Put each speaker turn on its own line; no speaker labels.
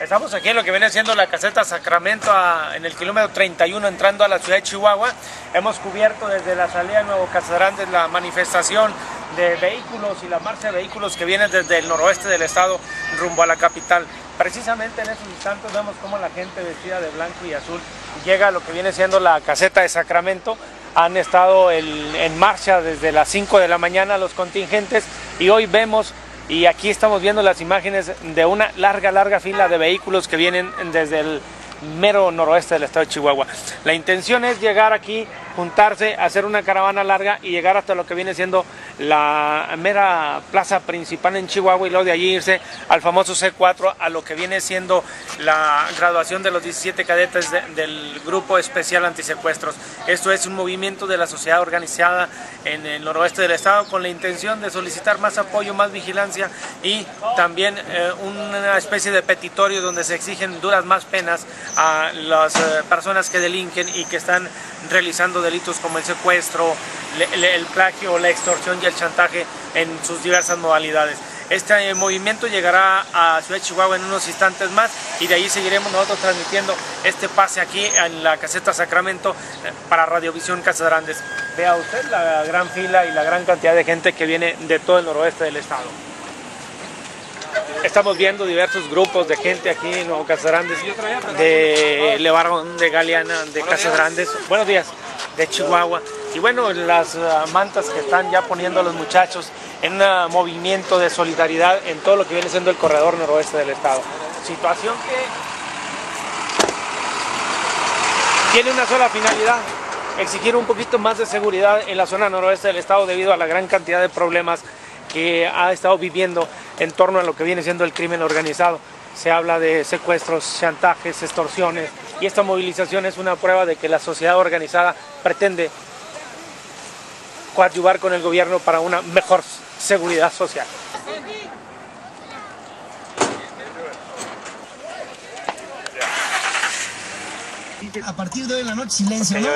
Estamos aquí en lo que viene siendo la caseta Sacramento en el kilómetro 31 entrando a la ciudad de Chihuahua. Hemos cubierto desde la salida de Nuevo Casadrantes la manifestación de vehículos y la marcha de vehículos que vienen desde el noroeste del estado rumbo a la capital. Precisamente en esos instantes vemos cómo la gente vestida de blanco y azul llega a lo que viene siendo la caseta de Sacramento. Han estado en marcha desde las 5 de la mañana los contingentes y hoy vemos y aquí estamos viendo las imágenes de una larga, larga fila de vehículos que vienen desde el mero noroeste del estado de Chihuahua. La intención es llegar aquí, juntarse, hacer una caravana larga y llegar hasta lo que viene siendo la mera plaza principal en Chihuahua y luego de allí irse al famoso C4 a lo que viene siendo la graduación de los 17 cadetes del Grupo Especial Antisecuestros. Esto es un movimiento de la sociedad organizada en el noroeste del estado con la intención de solicitar más apoyo, más vigilancia y también eh, una especie de petitorio donde se exigen duras más penas a las eh, personas que delinquen y que están realizando delitos como el secuestro, el plagio, la extorsión y el chantaje en sus diversas modalidades. Este movimiento llegará a Ciudad de Chihuahua en unos instantes más y de ahí seguiremos nosotros transmitiendo este pase aquí en la caseta Sacramento eh, para Radiovisión Casadrandes. Vea usted la gran fila y la gran cantidad de gente que viene de todo el noroeste del estado. Estamos viendo diversos grupos de gente aquí en Nuevo Casadrandes, de Levarón, de Galeana, de Casadrandes. Buenos días, de Chihuahua. Y bueno, las ah, mantas que están ya poniendo los muchachos en un movimiento de solidaridad en todo lo que viene siendo el corredor noroeste del estado. Situación que tiene una sola finalidad, exigir un poquito más de seguridad en la zona noroeste del estado debido a la gran cantidad de problemas que ha estado viviendo en torno a lo que viene siendo el crimen organizado. Se habla de secuestros, chantajes, extorsiones y esta movilización es una prueba de que la sociedad organizada pretende coadyuvar con el gobierno para una mejor seguridad social.
A partir de hoy en la noche, silencio. ¿no?